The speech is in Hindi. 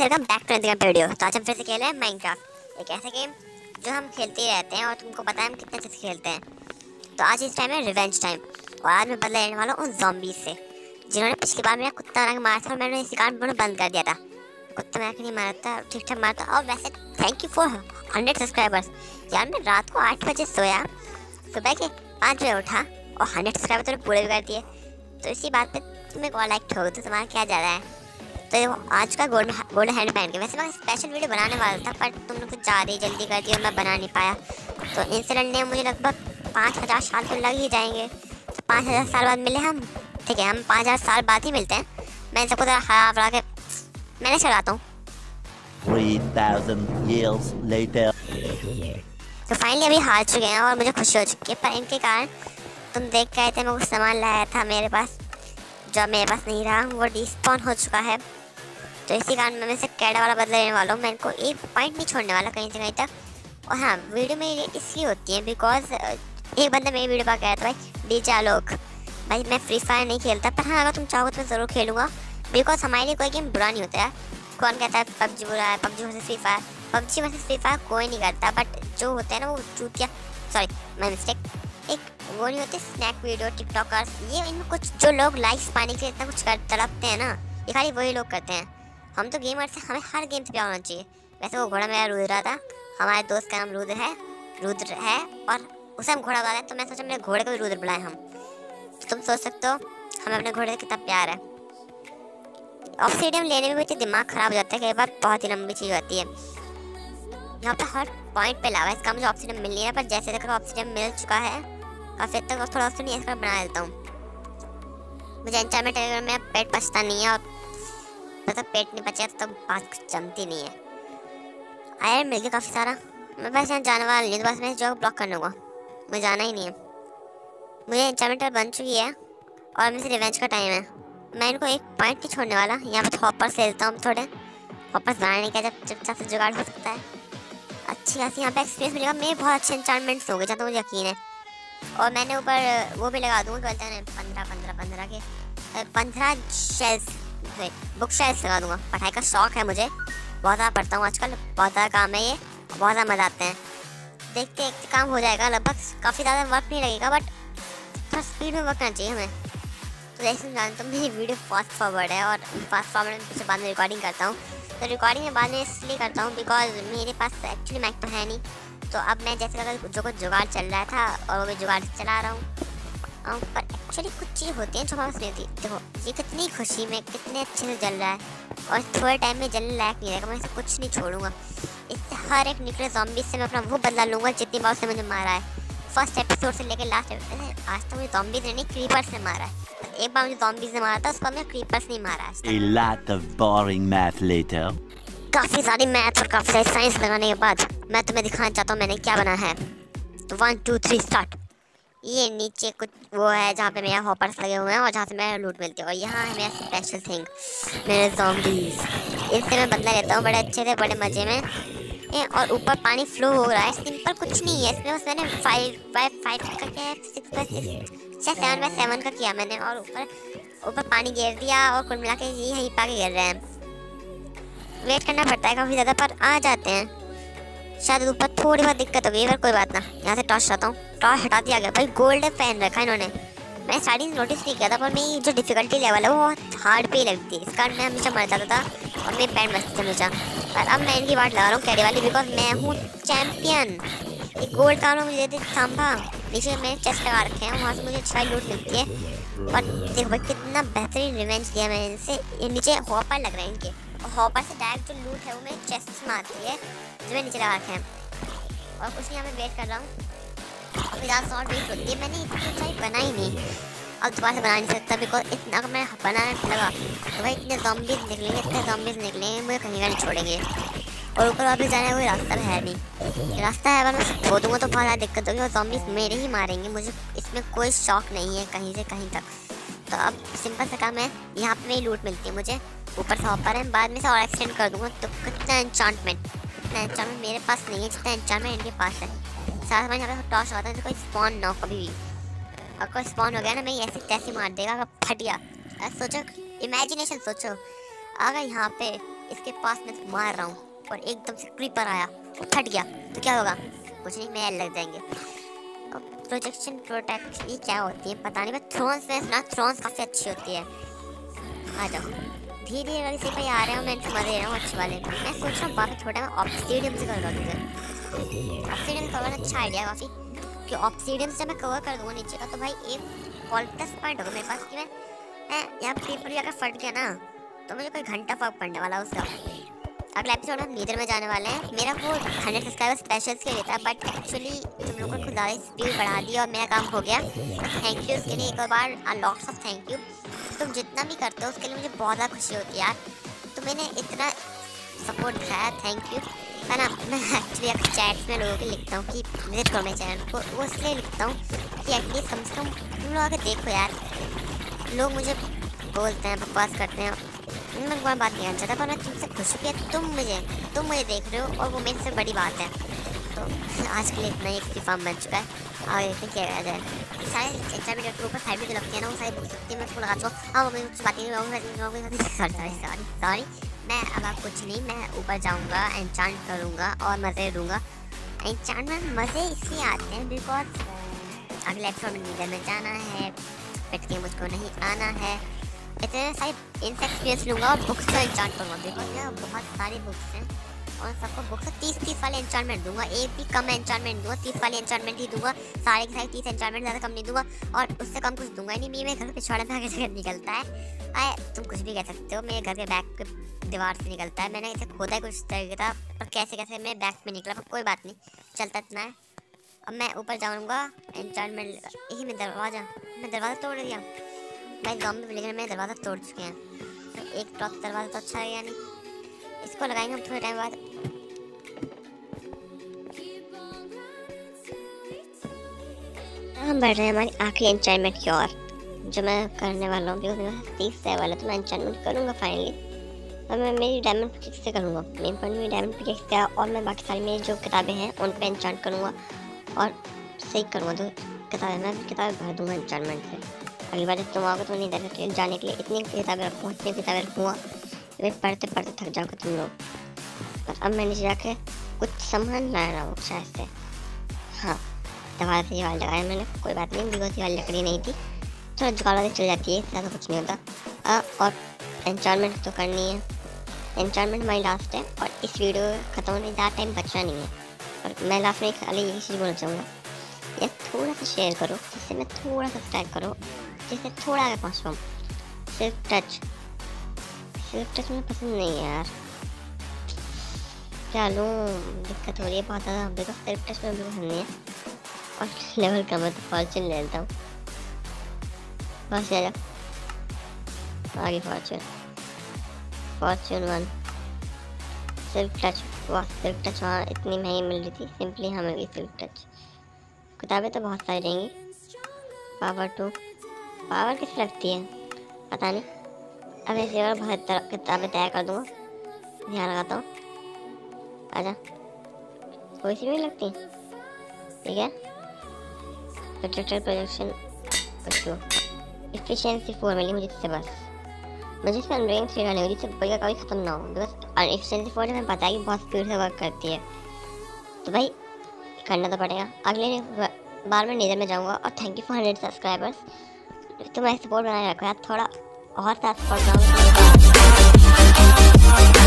Guys welcome back to another video तो आज हम फिर से खेल रहे हैं माइनक्राफ्ट एक ऐसा गेम जो हम खेलते ही रहते हैं और तुमको पता है हम कितने अच्छे खेलते हैं। तो आज इस टाइम है रिवेंज टाइम और आज मैं बदला लेने वाला हूँ उन जॉम्बीज से, जिन्होंने पिछली बार मेरा कुत्ता रंग मारा था और मैंने इसी कारण उन्हें बंद कर दिया था। कुत्ता मैं नहीं मारा था ठीक ठाक मारा और वैसे thank you for hundred subscribers यार, मैं रात को आठ बजे सोया, सुबह के पाँच बजे उठा और हंड्रेड सब्सक्राइबर तो पूरे भी कर दिए। तो इसी बात पर तुम्हें कॉल लाइक ठोक तो तुम्हारा क्या ज़्यादा है? तो आज का गोल्ड गोल्ड हैंड पहन के वैसे मैं स्पेशल वीडियो बनाने वाला था पर तुमने कुछ ज़्यादा ही जल्दी कर दी और मैं बना नहीं पाया। तो इंसिडेंट ने मुझे लगभग पाँच हज़ार साल तो लग ही जाएँगे। तो पाँच हज़ार साल बाद मिले हम ठीक है हम पाँच हज़ार साल बाद ही मिलते हैं। मैं सबको ज़रा हरा भरा के मैंने चलाता हूँ। तो फाइनली अभी हार चुके हैं और मुझे खुशी हो चुकी है पर इनके कारण तुम देख के आए थे मैं कुछ सामान लाया था मेरे पास। जो मेरे पास नहीं रहा वो डिस्पॉन हो चुका है। तो इसी कारण मैं से कैडा वाला बदला लेने वाला हूँ। मैं इनको एक पॉइंट नहीं छोड़ने वाला कहीं से कहीं तक। और हाँ वीडियो में इसलिए होती है बिकॉज़ एक बंदा मेरी वीडियो पर कह रहा था भाई डीजे आलोक भाई मैं फ्री फायर नहीं खेलता। पर हाँ अगर तुम चाहो तो मैं ज़रूर खेलूँगा। बिकॉज़ हमारे लिए कोई गेम बुरा नहीं होता है। कौन कहता है, पबजी बुरा है, PUBG versus Free Fire PUBG versus Free Fire कोई नहीं करता बट जो होता है ना वो चूतिया सॉरी मैं मिस्टेक एक वो नहीं होते स्नैक वीडियो टिकटॉकर्स ये इनमें कुछ, जो लोग लाइक्स पाने के लिए इतना कुछ कर, तड़पते हैं ना, ये खाली वही लोग करते हैं। हम तो गेमर्स हैं हमें हर गेम से प्यार होना चाहिए। वैसे वो घोड़ा मेरा रुद्रा था। हमारे दोस्त का नाम रुद्र है रुद्र है, और उसे हम घोड़ा बुलाते तो मैं सोचा मेरे घोड़े को भी रुद्र बुलाए हम। तो तुम सोच सकते हो, हमें अपने घोड़े से कितना प्यार है। ऑक्सीडियम लेने में भी दिमाग ख़राब हो जाता है कई बार बहुत ही लंबी चीज़ होती है। यहाँ पर हर पॉइंट पे लावा इसका मुझे ऑक्सीजन मिल नहीं रहा, पर जैसे देखो ऑक्सीजन मिल चुका है, काफ़ी हद तक थोड़ा ऑक्सीजन ऐसा बना देता हूँ। मुझे एंचारमेंट में पेट पछता नहीं है और मतलब पेट नहीं बचा तो बात जमती नहीं है। आयरन मिल गया काफ़ी सारा। मैं बस यहाँ जाने वाला नहीं तो बस मैं जो ब्लॉक कर लूँगा मुझे जाना ही नहीं है। मुझे इंचार्मेंटर बन चुकी है, और मुझे रिवेंज का टाइम है। मैं इनको एक पॉइंट नहीं छोड़ने वाला, यहाँ पर हॉपर से लेता हूँ थोड़े। हॉपर बनाने का जब चुपचाप से जुगाड़ हो सकता है। अच्छी खासी यहाँ पे एक्सपीरियंस मिलेगा। मेरे बहुत अच्छे इंचार्मेंट्स होंगे जहाँ तो मुझे यकीन है। और मैंने ऊपर वो भी लगा दूँगा बोलते हैं पंद्रह पंद्रह पंद्रह के पंद्रह शेल्स बुक शेल्स लगा दूँगा। पढ़ाई का शौक है मुझे। बहुत ज़्यादा पढ़ता हूँ आजकल। बहुत ज़्यादा काम है ये। बहुत ज़्यादा मज़ा आते हैं। देखते देखते काम हो जाएगा। लगभग काफ़ी ज़्यादा वर्क नहीं लगेगा बट थोड़ा स्पीड में वर्क करना चाहिए हमें। तो जैसे जानता हूँ, मेरी वीडियो फास्ट फॉरवर्ड है और फास्ट फॉरवर्ड में पीछे बाद में रिकॉर्डिंग करता हूँ। तो रिकॉर्डिंग में बाद में इसलिए करता हूँ बिकॉज़ मेरे पास एक्चुअली माइक तो है नहीं। तो अब मैं जैसे लगा जो कुछ जुगाड़ चल रहा था और वो भी जुगाड़ चला रहा हूँ पर एक्चुअली कुछ चीज़ होती हैं जो हमारे नहीं होती देखो ये कितनी खुशी में कितने अच्छे से जल रहा है और थोड़े टाइम में जलने लायक नहीं रहेगा। मैं इसे कुछ नहीं छोड़ूँगा। इससे हर एक निकले जॉम्बी से मैं अपना वो बदला लूँगा जितनी बार उसने मुझे मारा है। फ़र्स्ट एपिसोड से लेकर लास्ट एपिसोड आज तो मुझे जॉम्बीज ने नहीं क्रीपर्स ने मारा है। एक बार मुझे जॉम्बीज ने मारा था उसको मैं क्रीपर्स नहीं मारा है। A lot of boring math later. काफ़ी सारी मैथ और काफ़ी सारी साइंस लगाने के बाद मैं तुम्हें दिखाना चाहता हूँ मैंने क्या बना है। तो वन टू थ्री स्टार्ट ये नीचे कुछ वो है जहाँ पे मेरे हॉपर्स लगे हुए हैं और जहाँ से मेरा लूट मिलती है। और यहाँ है मेरा स्पेशल थिंग मेरे जॉम्बीज इससे मैं बदला लेता हूँ बड़े अच्छे से बड़े मज़े में। ए, और ऊपर पानी फ्लो हो रहा है सिंपल कुछ नहीं है। इसमें बस मैंने फाइव बाई फाइव का क्या है सिक्स बाई सिक्स या सेवन बाई सेवन का किया मैंने और ऊपर ऊपर पानी गिर दिया और कुल मिला के यहीं पाके गिर रहे हैं। वेट करना पड़ता है काफ़ी ज़्यादा पर आ जाते हैं। शायद ऊपर थोड़ी बहुत दिक्कत हो गई पर कोई बात ना। यहाँ से टॉर्च हटाता हूँ। टॉस हटा दिया गया। भाई गोल्ड पहन रखा इन्होंने। मैं स्टार्टिंग नोटिस नहीं किया था, पर मेरी जो डिफ़िकल्टी लेवल है, वो बहुत हार्ड पे लगती है। इस कारण मैं हमेशा मर जाता था और मेरी पैंट बचती थी हमेशा। पर अब मैं इनकी बात लगा रहा हूँ कैडी वाली बिकॉज़ मैं हूँ चैम्पियन एक गोल्ड का मुझे दे सांभा नीचे मैंने चेस्ट लगा रखे हैं, वहाँ से मुझे अच्छा लूट मिलती है। और देखो भाई, कितना बेहतरीन रिवेंज दिया मैंने इनसे। ये नीचे हॉपर लग रहे हैं इनके। और हॉपर से डायरेक्ट जो लूट है, वो मेरे चेस्ट मारती है। जो मैं नीचे लगा रखे हैं। और कुछ यहाँ मैं वेट कर रहा हूँ। मैंने इतनी ऊंचाई बनाई नहीं। अब दोबारा से बना नहीं सकता बिकॉज़ इतना अगर मैं बनाने लगा तो भाई इतने जॉम्बीज निकलेंगे, इतने जॉम्बीज निकलेंगे, मुझे कहीं का नहीं छोड़ेंगे। और ऊपर वापस जाने का कोई रास्ता है नहीं। रास्ता है अगर मैं खो दूँगा तो बहुत ज़्यादा दिक्कत होगी। और जॉम्बीज मेरे ही मारेंगे, मुझे इसमें कोई शौक नहीं है कहीं से कहीं तक। तो अब सिंपल सा काम है, यहाँ पे मेरी लूट मिलती है मुझे। ऊपर से ऊपर है, बाद में से और एक्सटेंड कर दूँगा तो कितना इंचांटमेंट इतना इंचांटमेंट मेरे पास नहीं है, जितना इंचांटमेंट इनके पास है। साथ में यहाँ पे टॉस होता है कोई स्पॉन ना हो कभी भी। और कोई स्पॉन हो गया ना, मैं ऐसे तैसे मार देगा, अगर फट गया। सोचो इमेजिनेशन सोचो। अगर यहाँ पे इसके पास मैं मार रहा हूँ और एकदम से क्रीपर आया, फट गया तो क्या होगा? कुछ नहीं, मैं लग जाएँगे। और प्रोजेक्शन प्रोटेक्ट ये क्या होती है पता नहीं बस थ्रोन्स में सुना थ्रोन्स काफ़ी अच्छी होती है। आ जाओ। धीरे अगर इसी पे आ रहे हो, मैं इनसे मज़े रहा हूँ अच्छे वाले मैं सोच रहा हूँ बाकी छोटा मैं ऑप्सीडियम से कर दूँगा ऑप्सीडियम कवर अच्छा आइडिया काफ़ी। कि ऑप्सीडियम से मैं कवर कर दूँगा नीचे का तो भाई एक पॉलिटस पॉइंट होगा मेरे पास, कि मैं मैं यहाँ पेपर अगर फट गया ना तो मुझे कोई घंटा फ़र्क पड़ने वाला उसका। अगला एपिसोड हम नीदर में जाने वाले हैं। मेरा वो हंड्रेड सब्सक्राइबर स्पेशल्स के लिए था बट एक्चुअली तुम लोगों ने खुद ज़्यादा स्पीड बढ़ा दी और मेरा काम हो गया। थैंक यू उसके लिए एक और बार लॉट्स ऑफ़ थैंक यू तुम जितना भी करते हो, उसके लिए मुझे बहुत ज़्यादा खुशी होती है यार। तो मैंने इतना सपोर्ट दिखाया थैंक यू है ना, मैं एक्चुअली अगर चैट्स में लोगों को लिखता हूँ कि विज़िट करो मेरे चैनल को, वो इसलिए लिखता हूँ कि एटलीस्ट कम से कम तुम लोग आगे देखो यार। लोग मुझे बोलते हैं, बकवास करते हैं। मैं बात नहीं आना चाहता पर मैं तुमसे खुश हूँ कि तुम मुझे तुम मुझे देख रहे हो और वो मेरे से बड़ी बात है। तो आज के लिए इतना ही फॉर्म बन चुका है। और हैं क्या जाए सारे ऊपर जो लगती है ना, वो सारी मैं हाँ मुझसे बात नहीं सॉरी सॉरी सॉरी मैं अब कुछ नहीं, मैं ऊपर जाऊँगा एंचांट करूँगा और मज़े लूँगा। एंचांट में मज़े इसलिए आते हैं बिकॉज़ अगले एपिसोड में में जाना है पेट के मुझको नहीं आना है। इतने सारे इनसे एक्सपीरियंस लूँगा और बुक्स करूँगा बिकॉज़ बहुत सारी बुक्स हैं। और सबको बुक्स तीस तीस वाले इंचार्टमेंट दूँगा। एक भी कम इंचार्टमेंट दूँगा। तीस वाले इंचार्टमेंट ही दूँगा। सारे के सारे तीस इंचार्टमेंट ज़्यादा कम नहीं दूँगा। और उससे कम कुछ दूँगा ही नहीं। मेरे घर पिछवाड़े में आगे से निकलता है। आए तुम कुछ भी कह सकते हो। मेरे घर के बैक के दीवार से निकलता है। मैंने इसे खोदा है कुछ तरीके था पर कैसे कैसे मैं बैक में निकला, पर कोई बात नहीं। चलता इतना है। अब मैं ऊपर जाऊँगा। इंचार्टमेंट यही मैं दरवाज़ा मैं दरवाज़ा तोड़ दिया। भाई जॉम्बी विलेजर में दरवाज़ा तोड़ चुके हैं। तो एक टॉप दरवाज़ा तो अच्छा है या नहीं? इसको लगाएँगे हम थोड़े टाइम बाद। हम बढ़ रहे हैं हमारी आखिरी एंचाइनमेंट की ओर, जो मैं करने वाला हूँ क्योंकि तीस से वाला तो मैं एंचाइनमेंट करूँगा फाइनली और मैं मेरी डायमंड पिकेक्स से करूँगा। मेन पॉइंट मेरी डायमंड पिकेक्स का और मैं बाकी सारी मेरी जो किताबें हैं, उन पर एंचांट करूँगा। और सही करूँगा तो किताबें, मैं किताबें भर दूँगा एंचाइनमेंट से। अगली बार जब तुम आओगे तो नहीं जाने के लिए इतनी किताबें रखूँगा, इतनी किताबें रखूँगा। वे पढ़ते पढ़ते थक जाओगे तुम लोग। और अब मैं नीचे जाके कुछ सामान ला रहा हूँ शायद से। हाँ दवा से वाली लगाया मैंने कोई बात नहीं बिकॉज़ वाली लकड़ी नहीं थी। थोड़ा जुगाड़ वाली चल जाती है ज़्यादा कुछ नहीं होता। आ, और एंचारमेंट तो करनी है। एंचारमेंट हमारी लास्ट है और इस वीडियो ख़त्म होने ज़्यादा टाइम बचना नहीं है। और मैं लास्ट में खाली यही चीज़ बोलना चाहूँगा। या थोड़ा सा शेयर करो जिससे मैं थोड़ा सा करो जिससे थोड़ा आगे पहुँच पाऊँ। सिर्फ़ टच सिर्फ़ टच मुझे पसंद नहीं यार। क्या लूँ? दिक्कत हो रही है बहुत ज़्यादा। बिकॉज़ सिर्फ़ टच में पसंद नहीं है। और लेवल कम है तो फॉर्चून ले लेता हूँ। बस जा आगे फॉर्चून फॉर्चून वन सिर्फ़ टच वाह सिर्फ़ टच वहाँ इतनी महँगी मिल रही थी। सिंपली हमें भी सिर्फ़ टच किताबें तो बहुत सारी रहेंगी। पावर टू पावर किस लगती है? पता नहीं। अब ऐसे और बहुत किताबें तैयार कर दूँगा। ध्यान लगाता हूँ। आजा। कोई सी भी लगती। ठीक है। प्रोजेक्टर प्रोजेक्शन इफिशियंसी फोर मिली मुझे इससे बस। मुझे इसमें अनरेंग थ्री डालनी होगी जिससे भैया कभी ख़त्म ना हो। बिकॉज़ इफिशियंसी फोर हमें पता है कि बहुत स्पीड से वर्क करती है। तो भाई, करना तो पड़ेगा। अगले बार मैं नीदर में जाऊँगा। और thank you for hundred subscribers तुम्हारी सपोर्ट बनाए रखो थोड़ा Or that for those who